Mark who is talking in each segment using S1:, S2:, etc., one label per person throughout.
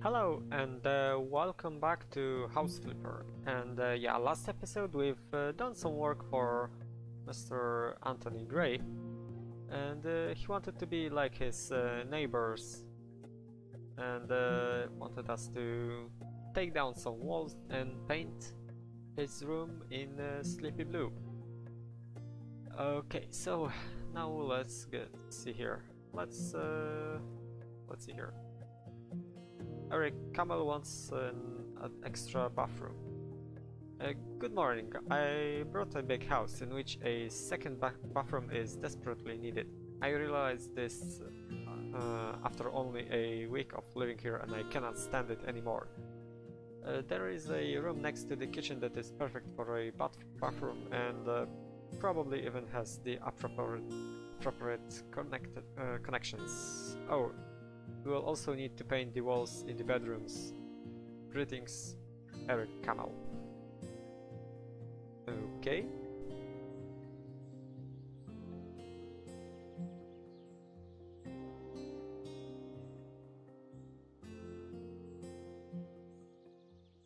S1: Hello and uh, welcome back to House Flipper. And uh, yeah, last episode we've uh, done some work for Mr. Anthony Gray, and uh, he wanted to be like his uh, neighbors, and uh, wanted us to take down some walls and paint his room in sleepy blue. Okay, so now let's get see here. Let's let's see here. Eric Camel wants an, an extra bathroom. Uh, good morning. I brought a big house in which a second ba bathroom is desperately needed. I realized this uh, after only a week of living here and I cannot stand it anymore. Uh, there is a room next to the kitchen that is perfect for a bath bathroom and uh, probably even has the appropriate, appropriate connected uh, connections. Oh, we will also need to paint the walls in the bedrooms. Greetings, Eric Camel. Okay.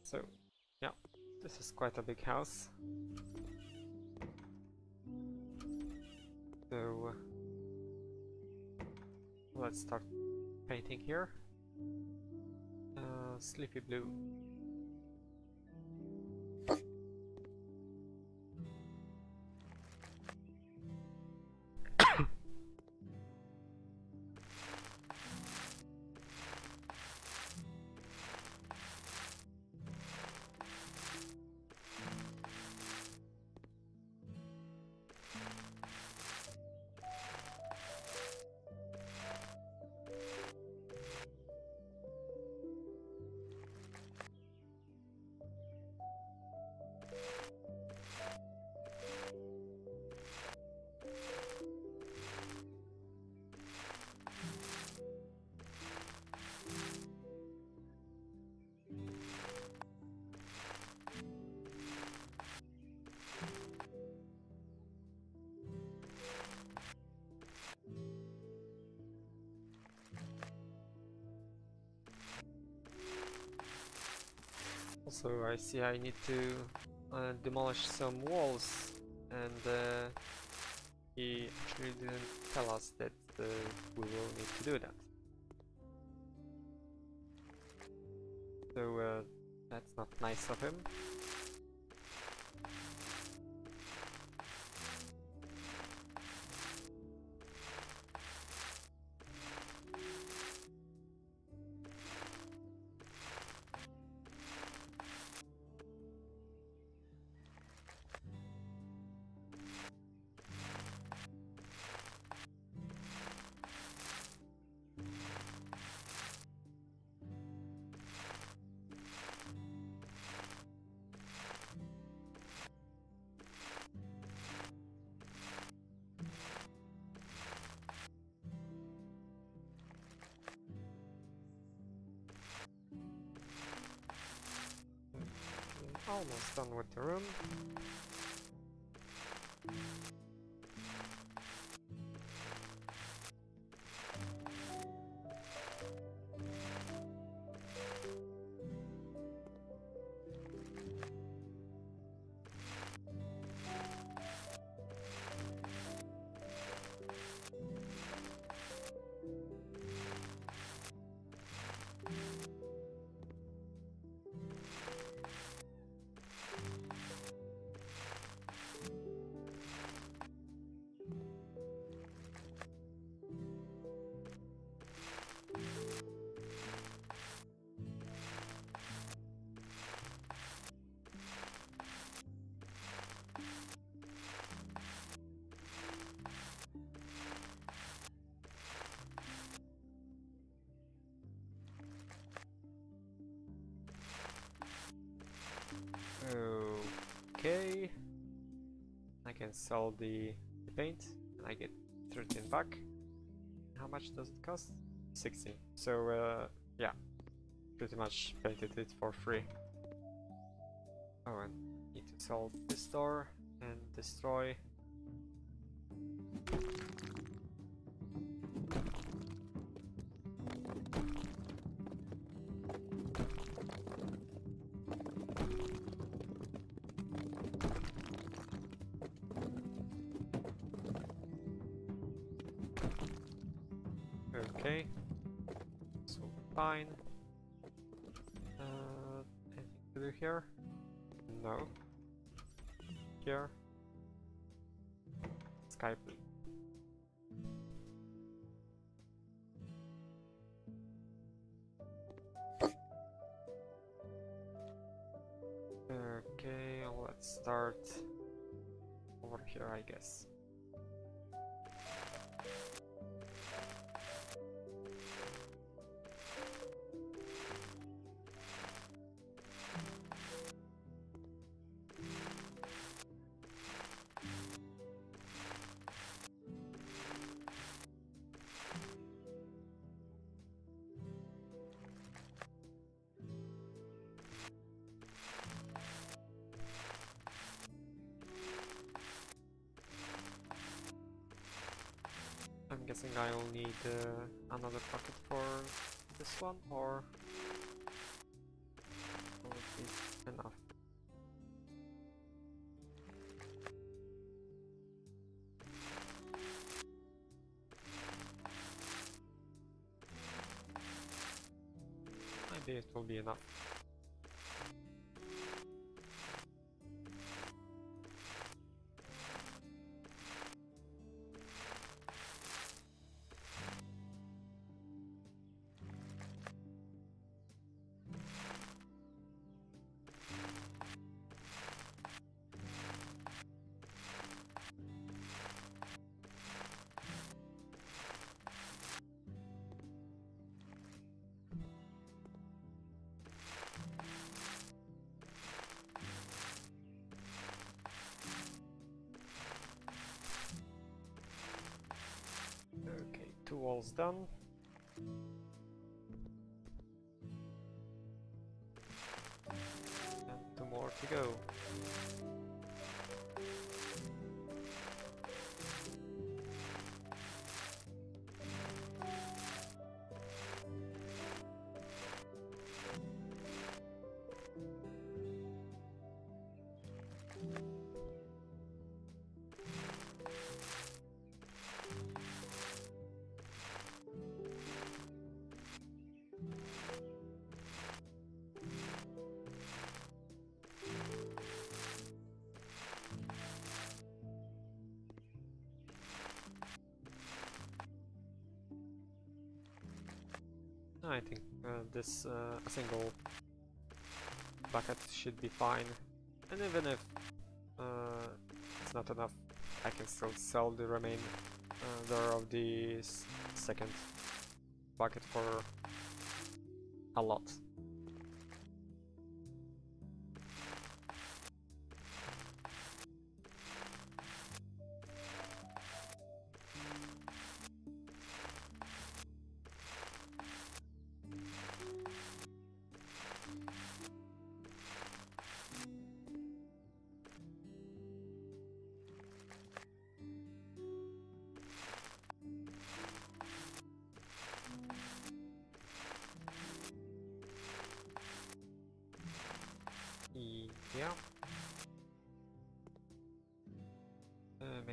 S1: So, yeah, this is quite a big house. So, uh, let's start painting here. Uh, sleepy blue. Also, I see I need to uh, demolish some walls and uh, he actually didn't tell us that uh, we will need to do that. So uh, that's not nice of him. Almost done with the room. Okay. I can sell the, the paint and I get 13 back. How much does it cost? 16. So uh, yeah, pretty much painted it for free. Oh, and need to sell this door and destroy Okay. So fine. Uh, anything to do here? No. Here. Sky blue. Okay, let's start over here, I guess. I'm guessing I'll need uh, another pocket for this one, or enough? Maybe it will be enough. Walls done. I think uh, this uh, single bucket should be fine. And even if uh, it's not enough, I can still sell the remainder of the second bucket for a lot.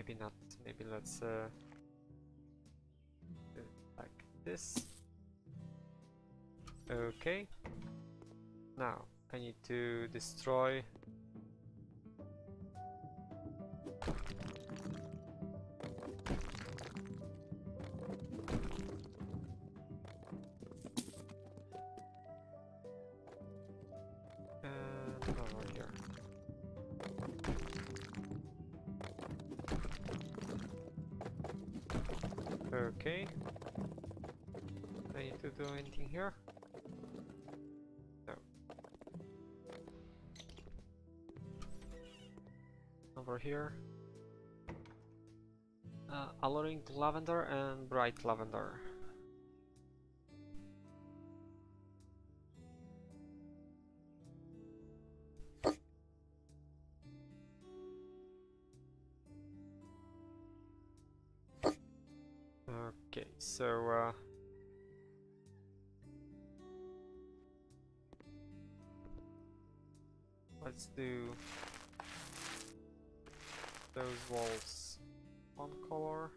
S1: Maybe not. Maybe let's uh, like this. Okay. Now I need to destroy. Here. Okay. I need to do anything here? No. Over here. Uh, alluring lavender and bright lavender. Okay, so uh, let's do those walls one color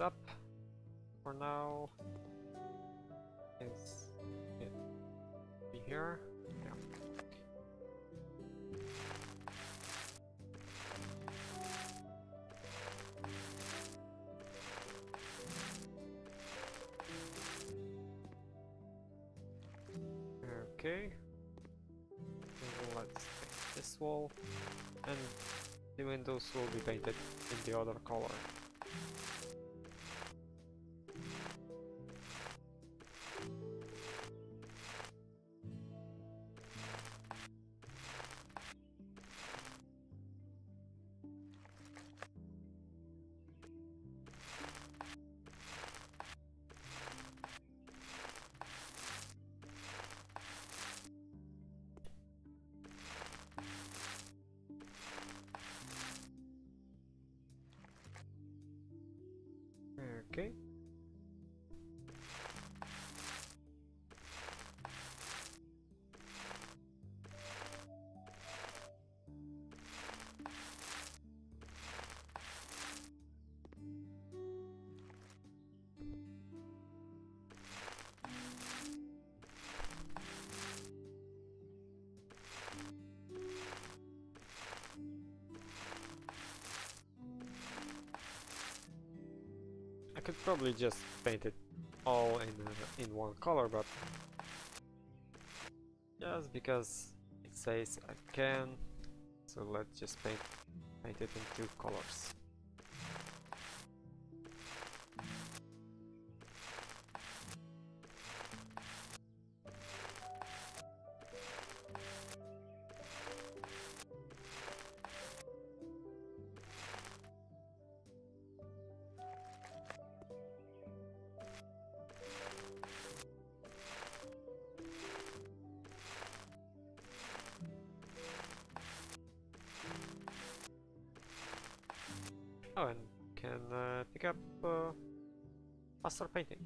S1: up for now. Is it be here? Yeah. Okay. And let's paint this wall and the windows will be painted in the other color. Could probably just paint it all in in one color, but just because it says I can, so let's just paint paint it in two colors. Pick up uh, faster painting.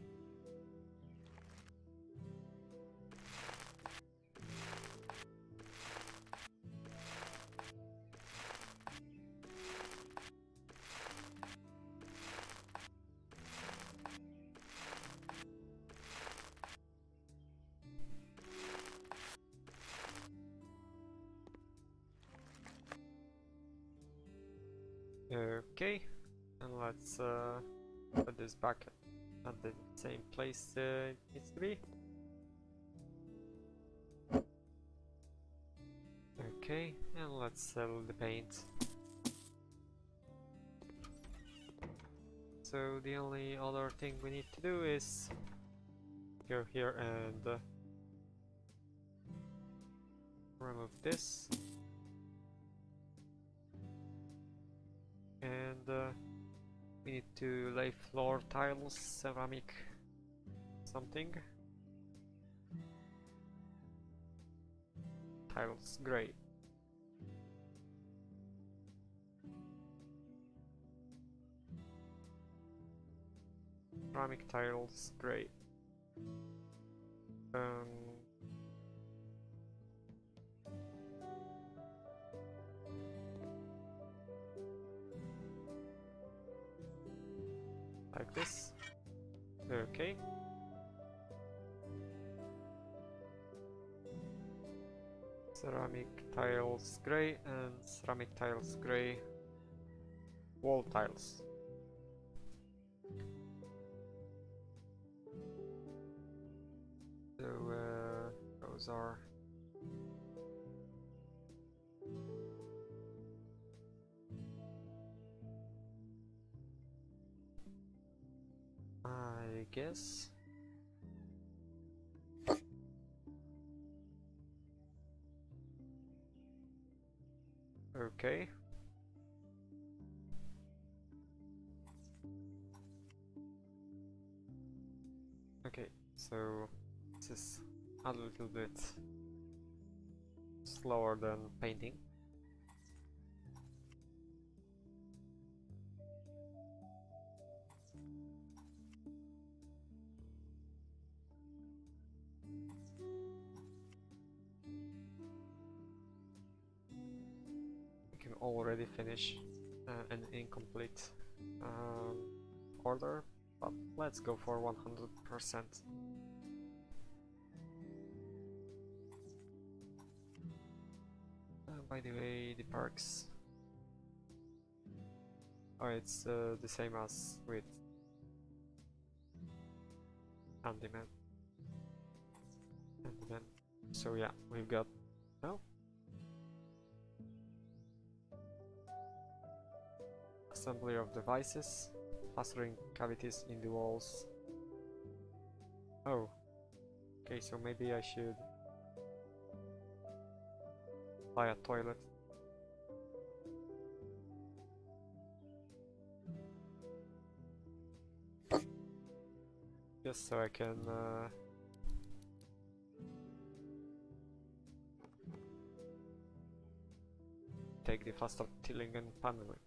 S1: Okay, and let's uh, this back at the same place uh, it needs to be. Okay, and let's sell the paint. So the only other thing we need to do is go here and uh, remove this. To lay floor tiles, ceramic, something. Tiles, grey. Ceramic tiles, grey. Um, like this. Okay. Ceramic tiles gray and ceramic tiles gray wall tiles. Okay. Okay, so this is a little bit slower than painting. Finish uh, an incomplete um, border, but let's go for 100%. Uh, by the way, the perks. Oh, it's uh, the same as with Handyman. Handyman. So yeah, we've got no assembly of devices, plastering cavities in the walls. Oh, okay, so maybe I should buy a toilet. Just so I can uh, take the faster tilling and paneling.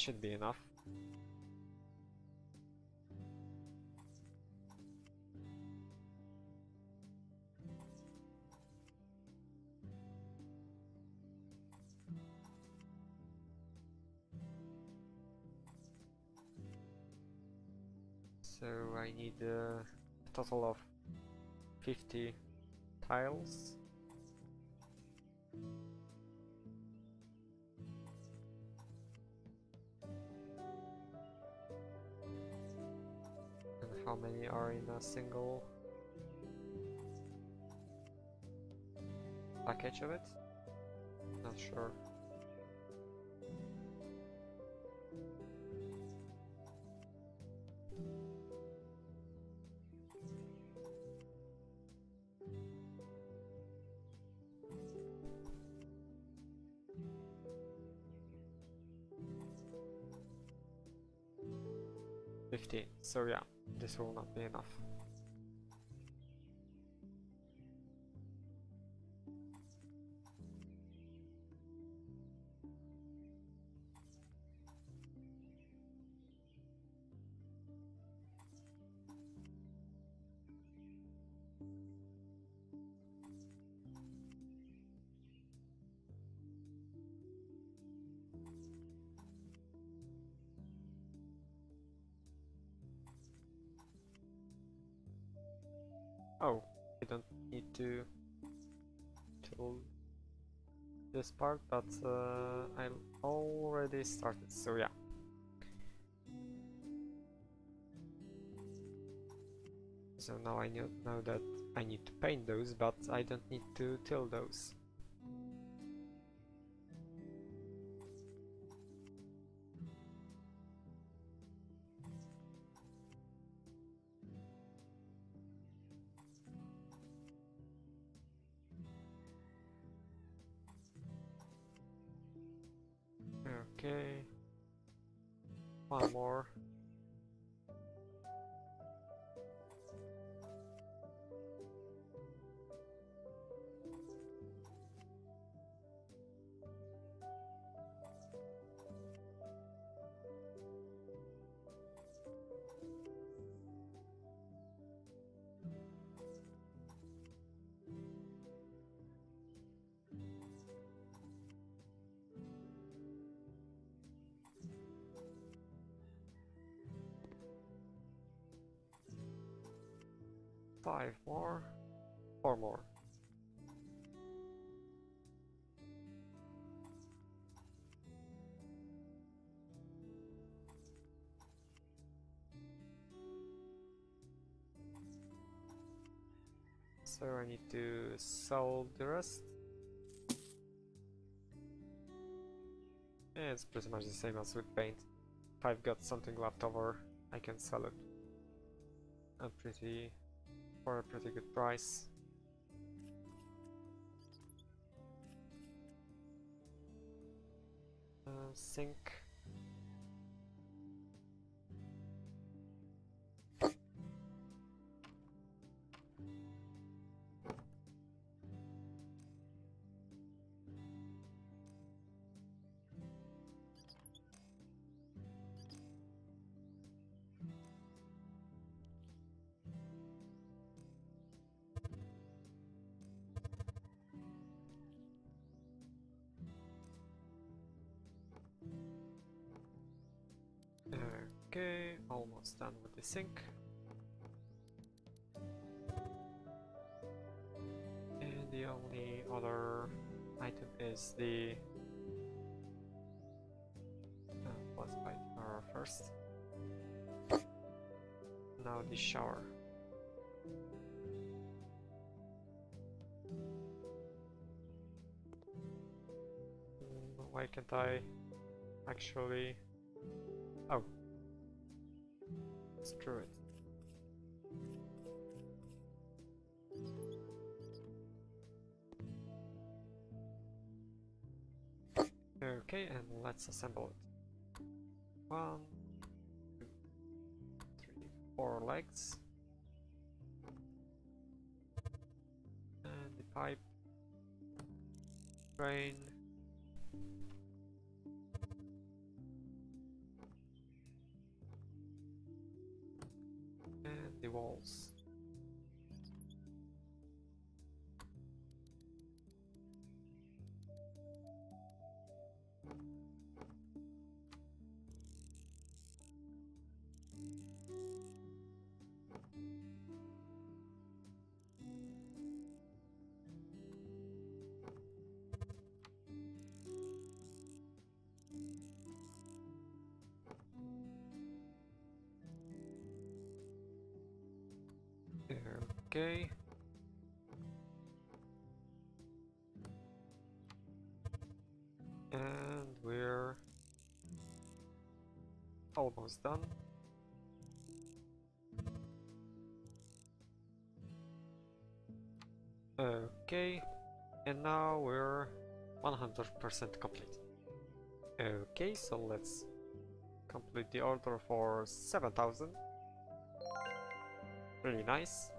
S1: Should be enough. So I need a total of 50 tiles. Single package of it? Not sure. Fifteen. So yeah, this will not be enough. Oh, we don't need to till this part, but uh, I already started, so yeah. So now I know, know that I need to paint those, but I don't need to till those. One more. Five more. Four more. So I need to sell the rest. Yeah, it's pretty much the same as with paint. if I've got something left over, I can sell it I'm pretty for a pretty good price. Uh, sink. Okay, almost done with the sink. And the only other item is the... Uh, let's first. Now the shower. Why can't I actually... Screw it. Okay, and let's assemble it. One, two, three, four legs. And the pipe. Drain. Walls. Okay. And we're almost done. Okay, and now we're 100% complete. Okay, so let's complete the order for 7000. Really nice.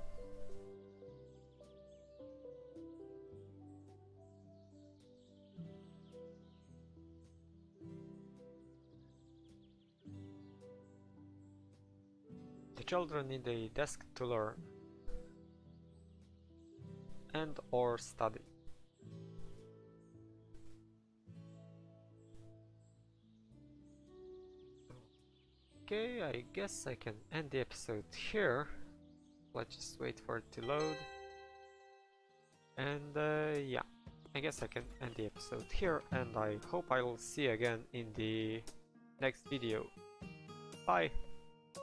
S1: Children need a desk to learn and or study. Okay, I guess I can end the episode here. Let's just wait for it to load. And uh, yeah, I guess I can end the episode here and I hope I will see you again in the next video. Bye!